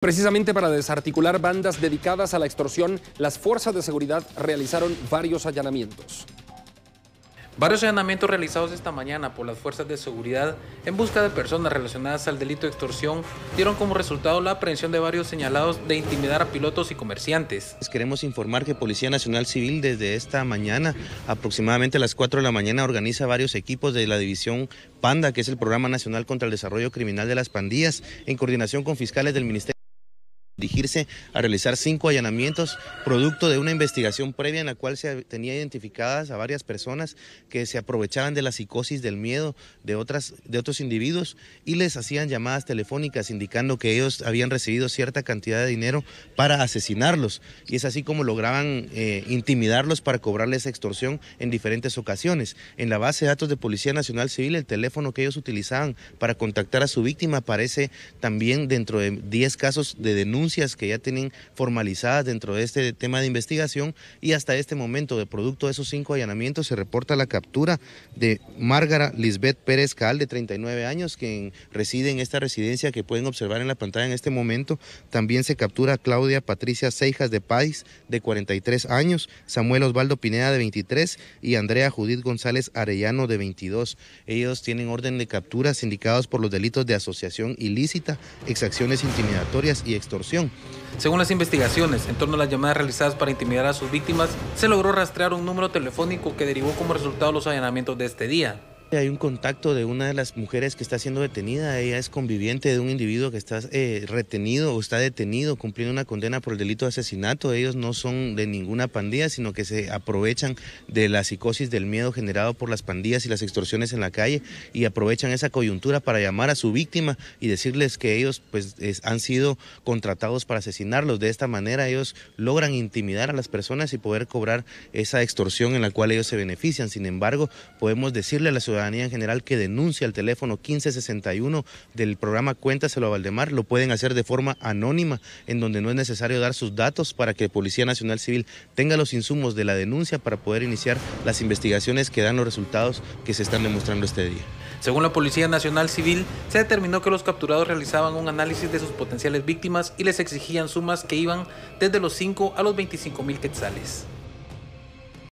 Precisamente para desarticular bandas dedicadas a la extorsión, las fuerzas de seguridad realizaron varios allanamientos. Varios allanamientos realizados esta mañana por las fuerzas de seguridad en busca de personas relacionadas al delito de extorsión dieron como resultado la aprehensión de varios señalados de intimidar a pilotos y comerciantes. Queremos informar que Policía Nacional Civil desde esta mañana, aproximadamente a las 4 de la mañana, organiza varios equipos de la división PANDA, que es el Programa Nacional contra el Desarrollo Criminal de las Pandillas, en coordinación con fiscales del Ministerio dirigirse a realizar cinco allanamientos, producto de una investigación previa en la cual se tenía identificadas a varias personas que se aprovechaban de la psicosis del miedo de, otras, de otros individuos y les hacían llamadas telefónicas indicando que ellos habían recibido cierta cantidad de dinero para asesinarlos. Y es así como lograban eh, intimidarlos para cobrarles extorsión en diferentes ocasiones. En la base de datos de Policía Nacional Civil, el teléfono que ellos utilizaban para contactar a su víctima aparece también dentro de 10 casos de denuncia que ya tienen formalizadas dentro de este tema de investigación y hasta este momento, de producto de esos cinco allanamientos, se reporta la captura de Márgara Lisbeth Pérez Cal, de 39 años, quien reside en esta residencia que pueden observar en la pantalla en este momento. También se captura a Claudia Patricia Seijas de Páez, de 43 años, Samuel Osvaldo Pineda, de 23, y Andrea Judith González Arellano, de 22. Ellos tienen orden de captura indicados por los delitos de asociación ilícita, exacciones intimidatorias y extorsión según las investigaciones, en torno a las llamadas realizadas para intimidar a sus víctimas, se logró rastrear un número telefónico que derivó como resultado los allanamientos de este día. Hay un contacto de una de las mujeres que está siendo detenida. Ella es conviviente de un individuo que está eh, retenido o está detenido cumpliendo una condena por el delito de asesinato. Ellos no son de ninguna pandilla, sino que se aprovechan de la psicosis del miedo generado por las pandillas y las extorsiones en la calle y aprovechan esa coyuntura para llamar a su víctima y decirles que ellos pues han sido contratados para asesinarlos. De esta manera ellos logran intimidar a las personas y poder cobrar esa extorsión en la cual ellos se benefician. Sin embargo, podemos decirle a la ciudadanía en general que denuncia al teléfono 1561 del programa Cuéntaselo a Valdemar, lo pueden hacer de forma anónima, en donde no es necesario dar sus datos para que Policía Nacional Civil tenga los insumos de la denuncia para poder iniciar las investigaciones que dan los resultados que se están demostrando este día. Según la Policía Nacional Civil, se determinó que los capturados realizaban un análisis de sus potenciales víctimas y les exigían sumas que iban desde los 5 a los 25 mil quetzales.